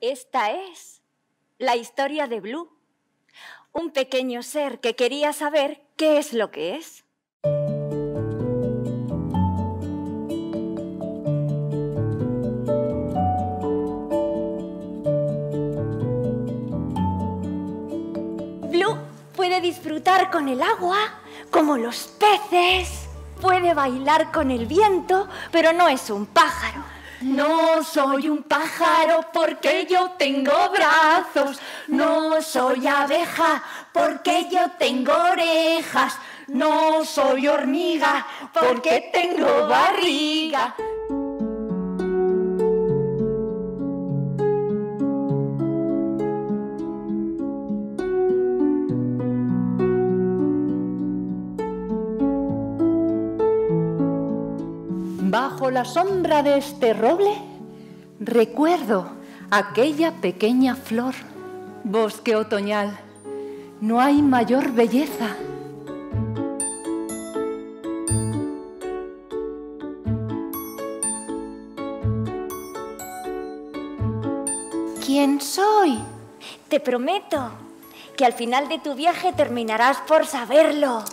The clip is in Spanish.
Esta es la historia de Blue, un pequeño ser que quería saber qué es lo que es. Blue puede disfrutar con el agua como los peces, puede bailar con el viento, pero no es un pájaro. No soy un pájaro porque yo tengo brazos. No soy abeja porque yo tengo orejas. No soy hormiga porque tengo barriga. Bajo la sombra de este roble recuerdo aquella pequeña flor. Bosque otoñal, no hay mayor belleza. ¿Quién soy? Te prometo que al final de tu viaje terminarás por saberlo.